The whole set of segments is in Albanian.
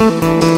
Música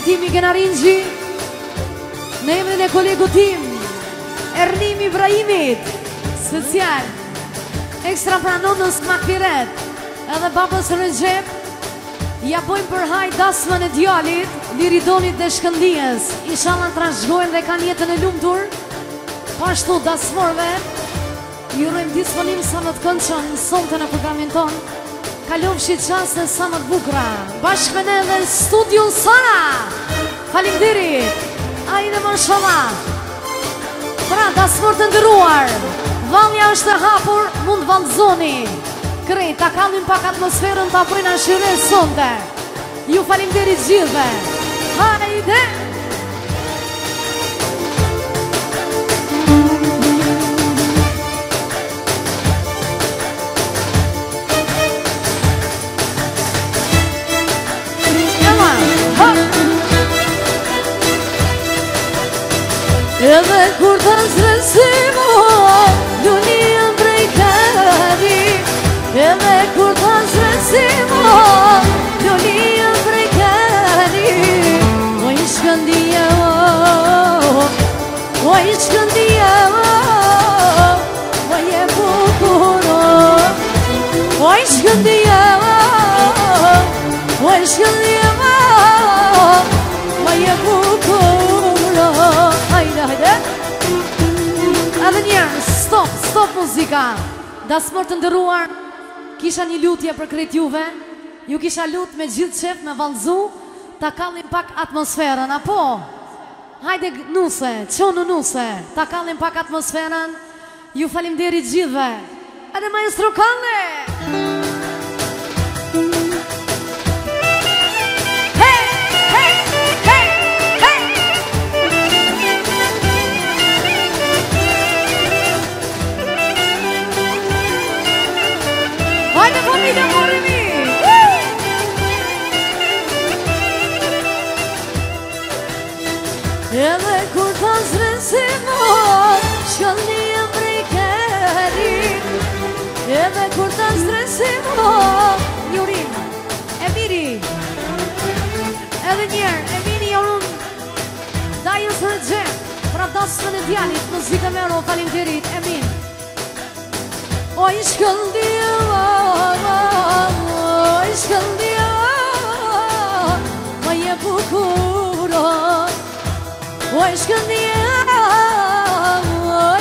Kolegën tim i Genarinqi Në emrin e kolegu tim Ernim Ibrahimit Special Ekstra pranonës Makpiret Edhe babës Rëgjep Ja pojmë për hajt dasmën e djalit Liridonit dhe shkëndijës, I shalan rashgojnë dhe kanë jetën e lumëtur Pashtu dasmërve Jurojmë disponim sa më të këndë që në sëmë të në tonë kalum shi qas në samat bukra Bashkën e dhe studion Sara Falim diri A i dhe më shoma Pra, da së të ndëruar Vanja është të hapur Mundë vanë zoni Krej, ta kalim pak atmosferën Ta prina shire sonde Ju falim diri gjithve i dhe edhe kur të zresimoj Dunia më brejkari Edhe kur të zresimoj Dunia më brejkari O i shkëndia o O i shkëndia o O je muzika Das të ndëruar Kisha një lutje për kret juve Ju kisha lut me gjithë qef me valzu Ta kalim pak atmosferën Apo Hajde nuse, që në nuse Ta kalim pak atmosferën Ju falim deri gjithve Ede maestro Kalle si mu që një brikeri edhe kur të stresimo njurim e miri edhe njerë e mini jorun da ju së pra dasë në djanit në zikë me në falim djerit e min o i shkëndi o i shkëndi o i e o i shkëndi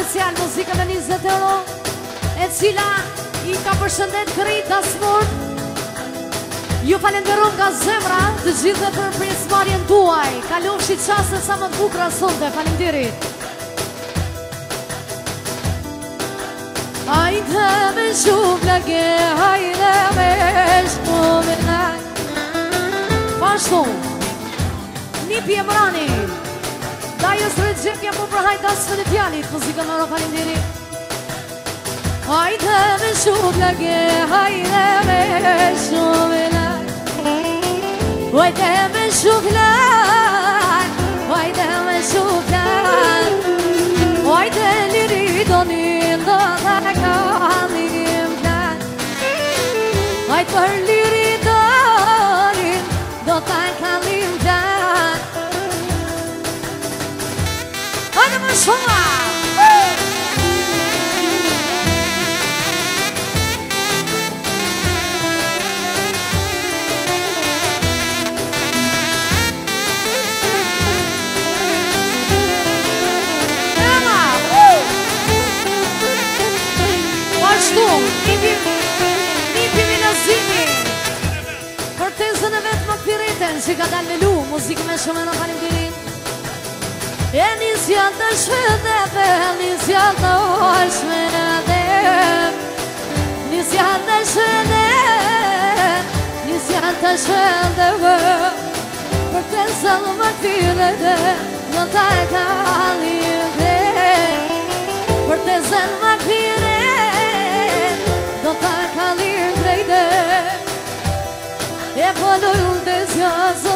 special muzika në një zëtë euro E cila i ka përshëndet kërit të smur Ju falenderon nga zemra të gjithë dhe për prinsmarjen tuaj Kalon shi qasë sa më të bukra sënde, falenderit Ajde me shumë lëge, ajde me shumë lëge Pashtu, një pjemë rani Da jo shërë të gjepje mu po hajtë asë të në fjallit në rohani njëri Hajtë me shumë të ge me shumë të me që ka dalë me lu, muzikë me shumë e në falim kirim E një të shvedeve, një zjallë të hojshme në dhe Një zjallë të shvedeve, një zjallë të shvedeve Për të zëllë më t'i dhe në ka halli dhe Për të zëllë më t'i dhe, në ka halli dhe Mă doiul de ziua, să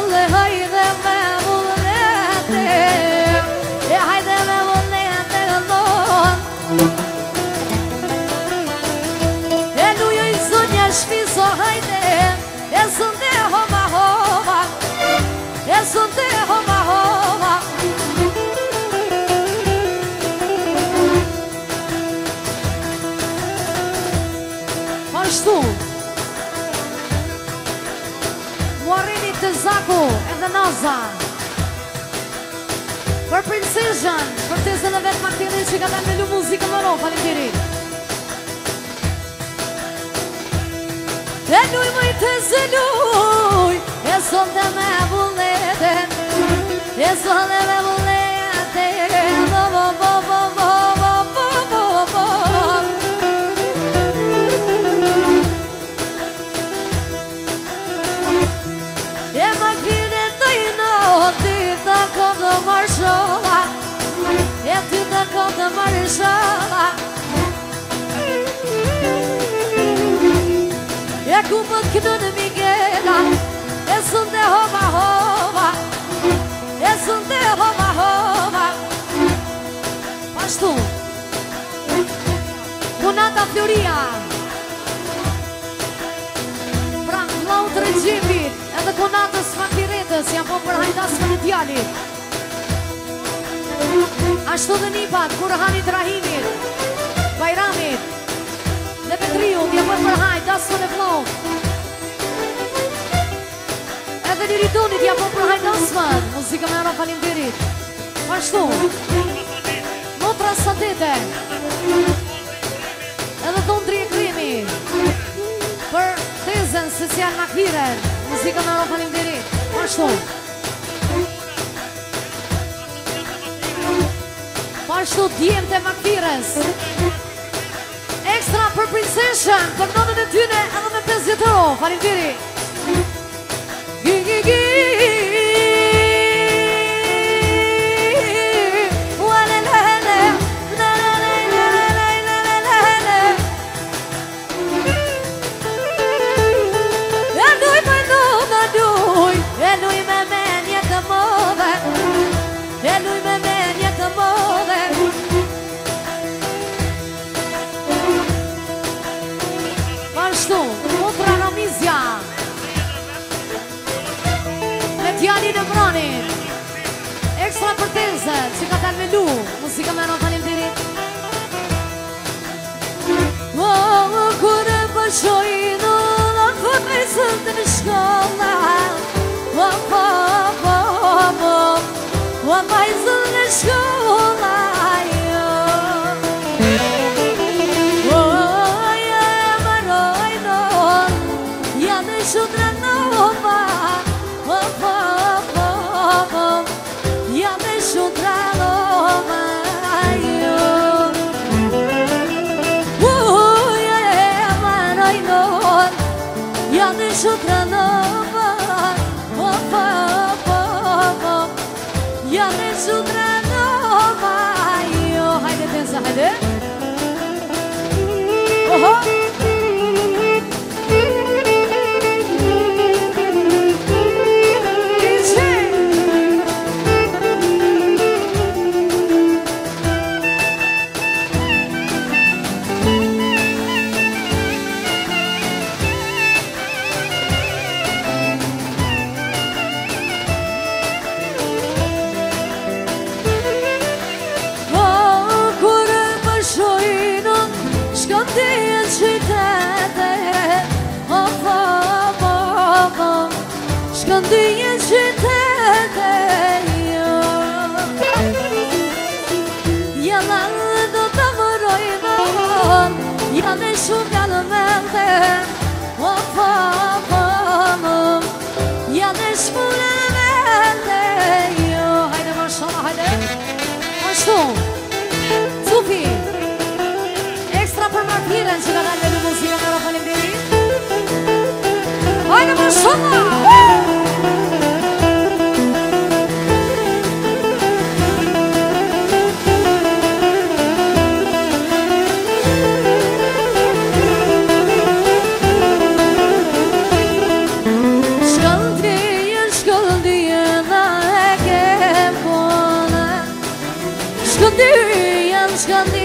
Shaku and the Naza For Precision For Tizen e Vet Martini që ka të ndëllu muzikë më rohë, falim diri E luj më i të zëluj E zonë dhe me vullnetën E zonë dhe me vullnetën Kumpët këtë në migela E sënë të hova hova E sënë të hova hova Pashtu Munata Fjoria Pra në laun të regjimi E dhe kunatës më Jam po për hajtas më në tjali Ashtu dhe nipat patë Kurhanit Rahimit Bajramit Kërhanit Dhe për triu, dhe për për hajt, dhe së në flon Edhe një ridoni, dhe për për hajt, dhe së mën Muzika me në falim dirit Pashtu Motra së dite Edhe dhe e krimi Për tezen së cjan në kviren Muzika me në falim dirit Pashtu Pashtu djemë të makvires. Pashtu djemë të më për princesha Të kënodën e tyne edhe me 50 euro Falim Gigi gigi Mais o o amor, mais uma escola. It's going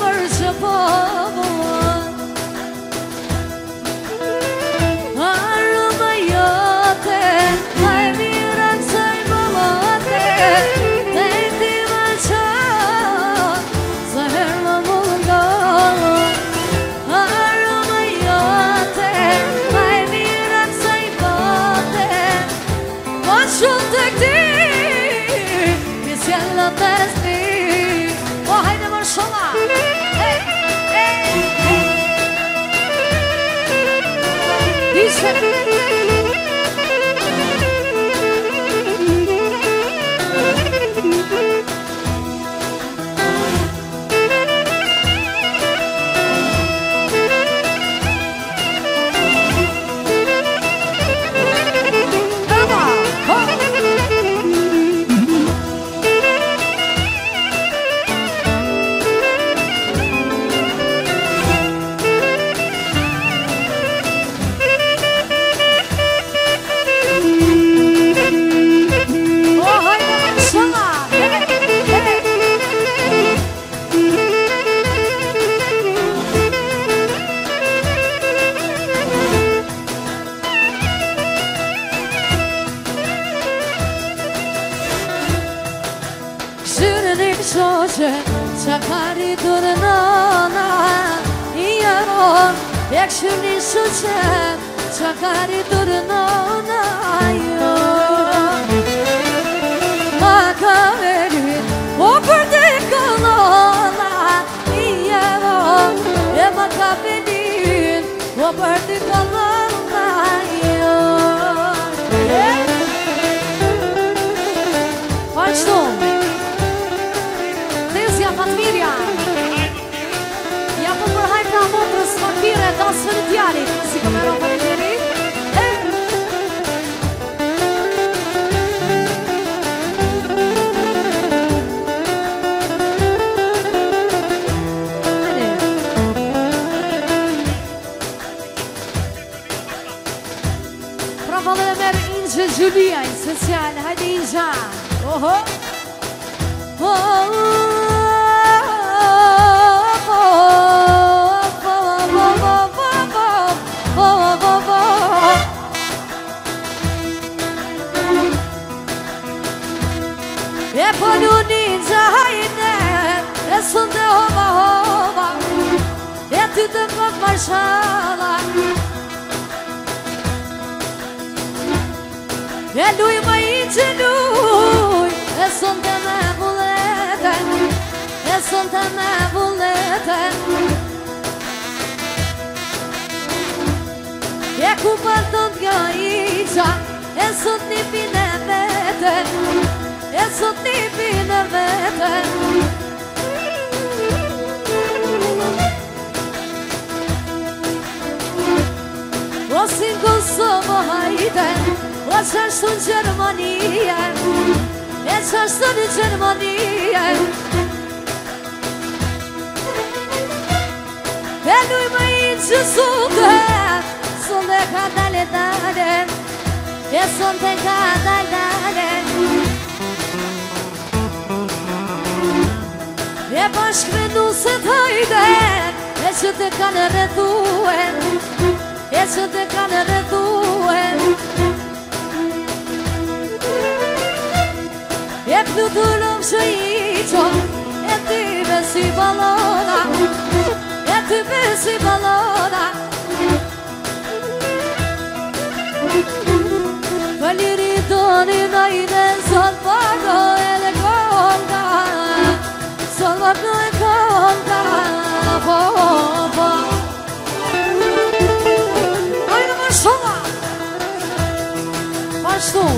merciful. Gjermanie E që është në Gjermanie E nuj më i që sukë Sënë dhe ka dalë dalë E sënë të ka dalë dalë E bashkë du se të ide E që të ka në rëthuë E që të ka në Tek në dërëm që i qonë E ty besi balona E ty besi balona Valiri doni në i në zonë Pako e le konda Zonë më në e konda Po, po Ajde më shumë Pashtu Pashtu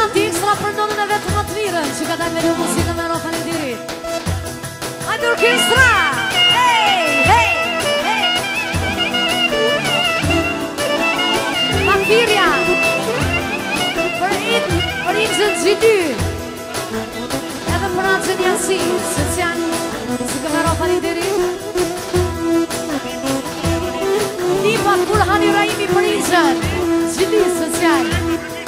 Avanti, sëra përdojnë në vetë më të virën Që ka taj me një musikë me rohën e diri A të orkestra! Hej, hej! Firja Për itë, për itë zëtë gjithy Edhe më ratë zëtë jasi Se të si Së këmë ropa një diri Nipa kur hani rajimi për itë zëtë Gjithy së të janë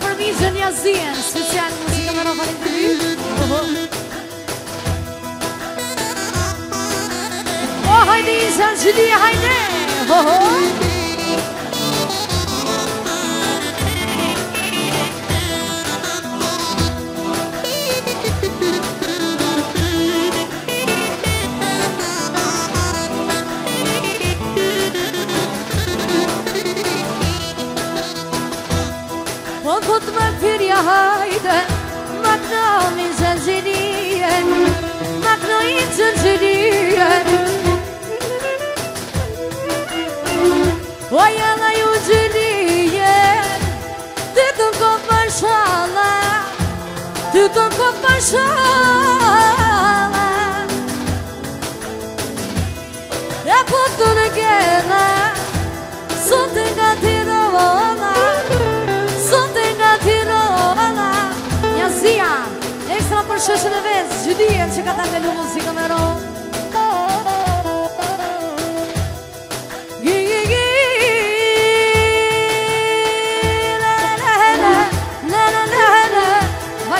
Në përmizën një Special së qenë muzikë më rohë në përmizën Ho ho O, hajde i zënë zhili, hajde Ho ho Mak nëmë i zënë zhidhje, i zënë zhidhje Oj e la ju zhidhje, ty të këpën shala, ty të këpën shala Sheshtë në vezë, gjydien që ka ta në musika me ro Gjit, gjit, gjit La, la, la, la, la, la,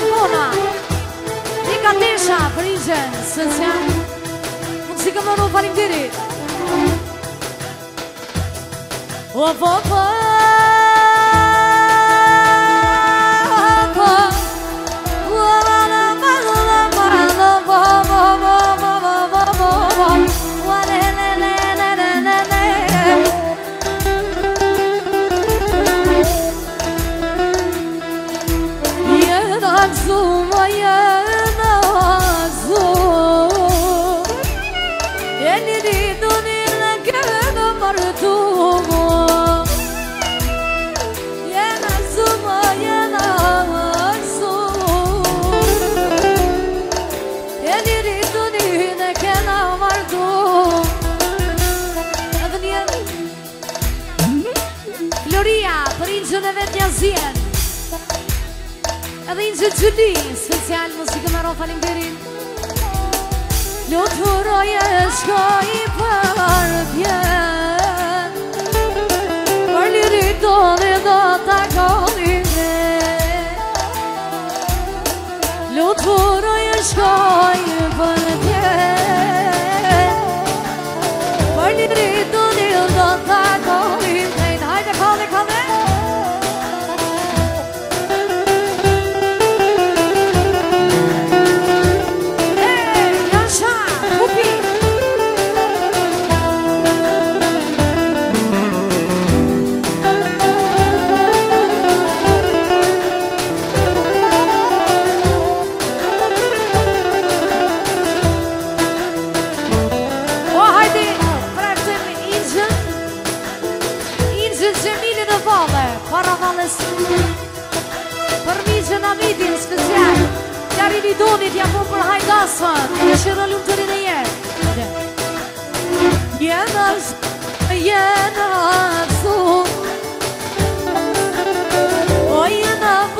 la, Gjë gjëdi, special muzikë më ro falim përin Në të roje për pjë Për liri do dhe do të me Në të roje për الأصفر يشير للجريدية يا ناس يا ناس ويا ناس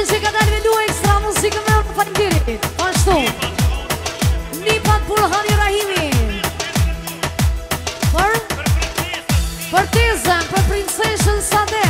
Kujtën që ka dalve du e ekstra muzikë me orë përën dyrit Pashtu Nipat Burhan Rahimi Për? Për tizën, për princeshën sa dhe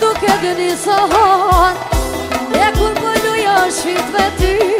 Nuk edhe disa ha E kur për një shqitve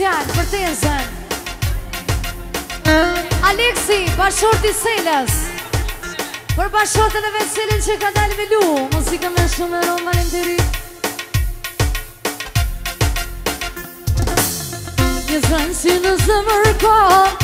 special për tezën Alexi, bashorti Selës Për bashotën e veselin që ka dalë me lu Muzikën me shumë e rëmë valim të rritë Një zënë si në zëmër kohë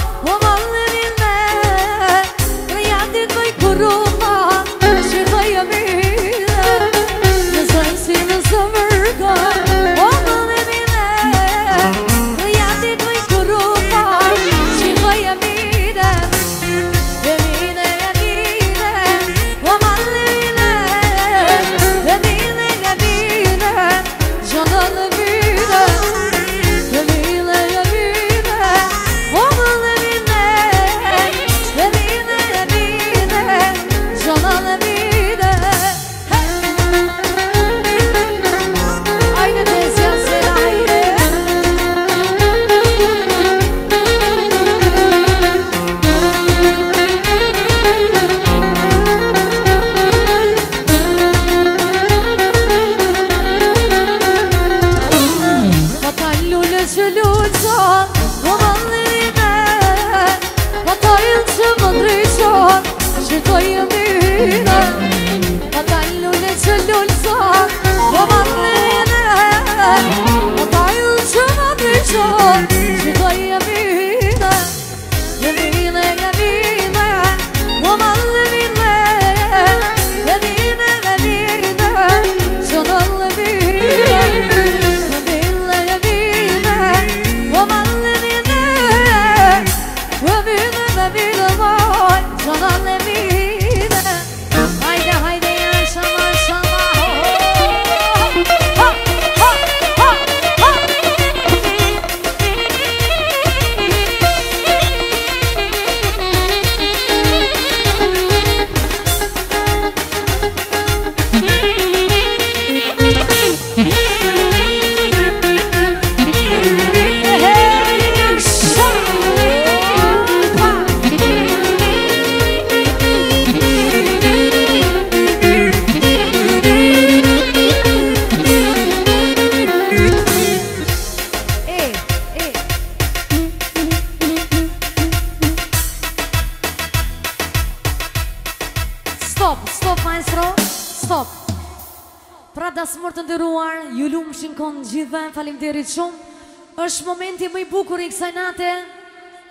i kësaj nate,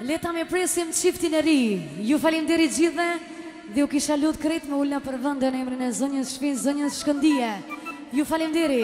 leta me presim qiftin e ri. Ju falim diri gjithë dhe u kisha lutë kretë me ullëna për vëndën e mërën e zënjës shpinë, zënjës shkëndije. Ju falim diri.